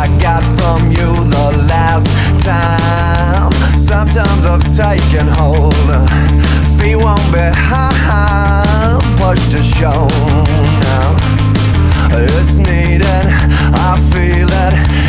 I got from you the last time. Symptoms have taken hold. Feet won't be high, push to show now. It's needed, I feel it.